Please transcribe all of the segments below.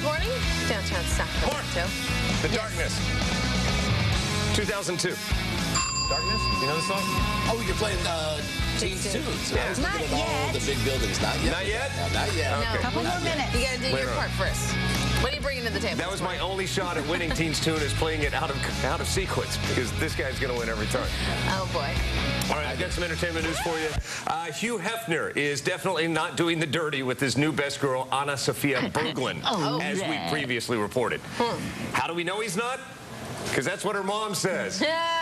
this morning, downtown Sacramento. The Darkness. 2002. Darkness? You know the song? Oh, you're playing uh, Teens Tunes. I was Not looking all yet. the big buildings. Not yet. Not yet? No, not yet. No. Okay. Couple more minutes. You gotta do Wait, your wait. part first. What are you bringing to the table? That was my only shot at winning Teens Tune is playing it out of out of sequence because this guy's going to win every time. Oh, boy. All right, I've got some entertainment news for you. Uh, Hugh Hefner is definitely not doing the dirty with his new best girl, Anna Sophia Berglund, Oh, as we previously reported. How do we know he's not? Because that's what her mom says.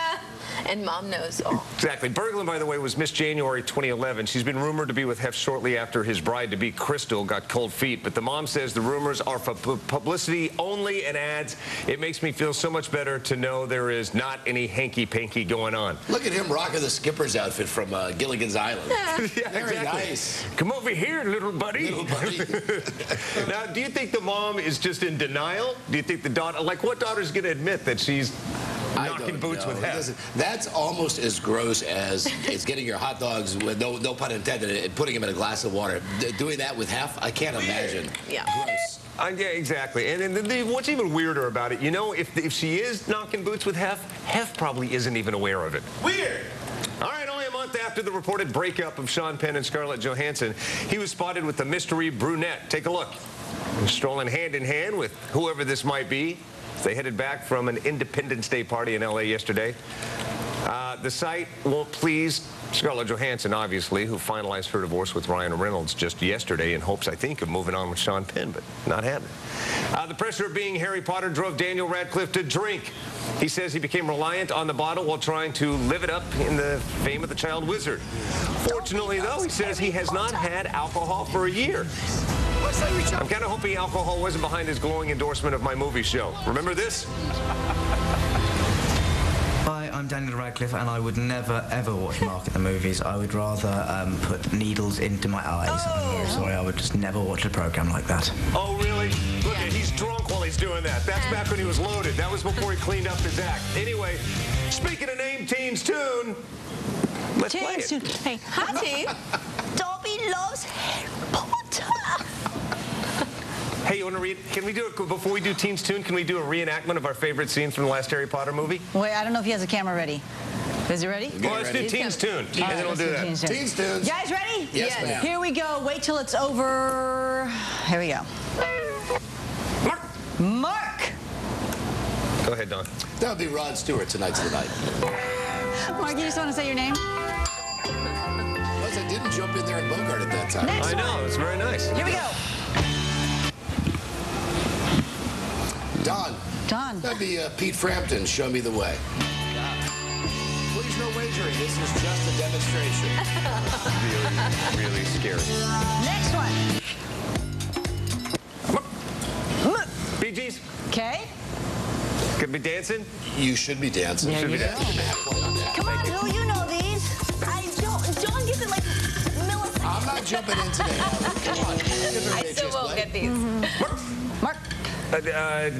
and mom knows all. Exactly. Berglund, by the way, was Miss January 2011. She's been rumored to be with Hef shortly after his bride-to-be, Crystal, got cold feet. But the mom says the rumors are for publicity only and adds, it makes me feel so much better to know there is not any hanky-panky going on. Look at him rocking the skipper's outfit from uh, Gilligan's Island. yeah, Very exactly. nice. Come over here, little buddy. Little buddy. now, do you think the mom is just in denial? Do you think the daughter, like, what daughter's going to admit that she's I knocking boots know. with It Hef—that's almost as gross as it's getting your hot dogs with no no pun intended and putting them in a glass of water. D- Doing that with Hef, I can't imagine. Yeah. Gross. Uh, yeah, exactly. And, and the, the- what's even weirder about it, you know, if, if she is knocking boots with Hef, Hef probably isn't even aware of it. Weird. All right, only a month after the reported breakup of Sean Penn and Scarlett Johansson, he was spotted with the mystery brunette. Take a look. Strolling hand in hand with whoever this might be. They headed back from an Independence Day party in L.A. yesterday. Uh, the sight won't please Scarlett Johansson, obviously, who finalized her divorce with Ryan Reynolds just yesterday in hopes, I think, of moving on with Sean Penn, but not happening. Uh, the pressure of being Harry Potter drove Daniel Radcliffe to drink. He says he became reliant on the bottle while trying to live it up in the fame of the child wizard. Fortunately, though, he says he has not had alcohol for a year. I'm kind of hoping alcohol wasn't behind his glowing endorsement of my movie show. Remember this? Hi, I'm Daniel Radcliffe, and I would never ever watch Mark at the movies. I would rather um, put needles into my eyes. I'm sorry, I would just never watch a program like that. Oh, really? Look, at he's drunk while he's doing that. That's back when he was loaded. That was before he cleaned up his act. Anyway, speaking of name teens tune, let's play it. Tune. Hey, Hi, team. Dobby loves Harry Potter. Hey, you want to read? Can we do it before we do teens tune? Can we do a reenactment of our favorite scenes from the last Harry Potter movie? Wait, I don't know if he has a camera ready. Is he ready? Well, let's do teens tune, and All right, then we'll do that. Teens Tune. Teens Tunes. You guys ready? Yes, Yes. ma'am. Here we go. Wait till it's over. Here we go. Mark, Mark. go ahead, Don. That'll be Rod Stewart tonight's the night. Mark, you just want to say your name? Plus, I didn't jump in there and Bogart at that time. Next I one. know it's very nice. Here we go. Don, Don. that'd be uh, Pete Frampton. Show me the way. Please, no wagering. This is just a demonstration. Really, really scary. Next one. Bee Gees, Okay. could be dancing. You should be dancing. There Should you be dancing. Come on, Lou, you know these. I don't. John gets it like milliseconds. I'm not jumping in today. Come on. Give her a I still won't play. get these. Mark. Uh, uh,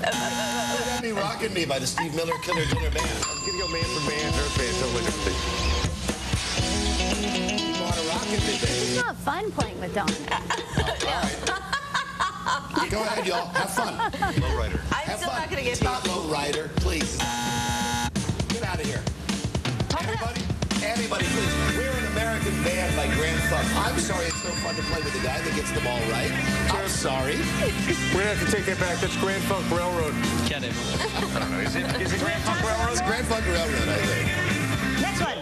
That'd be Rockin' Me by the Steve Miller Killer Dinner Band. I'm gonna go man for man, earth band, totally different. You want to Rockin' Me, baby? It's not fun playing with Don. Go ahead, y'all. Have fun. Lowrider. I'm Have still fun. not going to get It's not low rider, please. Band by Grand Funk. I'm sorry it's so fun to play with a guy that gets them all right. I'm sorry. We're gonna have to take that back. That's Grand Funk Railroad. Get it. I don't know. Is it, is it Grand Funk Railroad? It's Grand Funk Railroad, I think. Next one.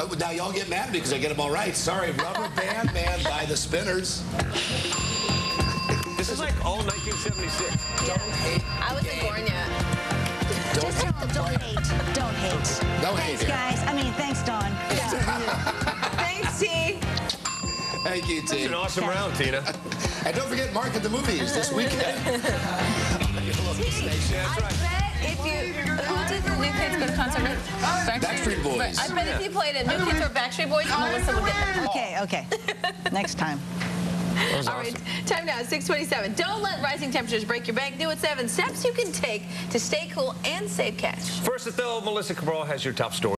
Oh, now y'all get mad at me because I get them all right. Sorry, Rubber Band Man by the Spinners. This is like all 1976. Don't hate. I wasn't born yet. Don't Just hate tell the them don't hate. Don't hate. No hate Thanks, here. guys. I mean, thanks, Dawn. Thanks, T. Thank you, It's T. an awesome round, Tina. And don't forget Mark at the movies this weekend. Your local station. That's I right. bet if you, who did the New Kids go to concert with? Backstreet Boys. Right. I bet if you played it, New Kids or Backstreet Boys, Melissa would get the. Okay, okay. Next time. That All awesome. right, time now, 627. Don't let rising temperatures break your bank. Do it seven steps you can take to stay cool and save cash. First, though, Melissa Cabral has your top story.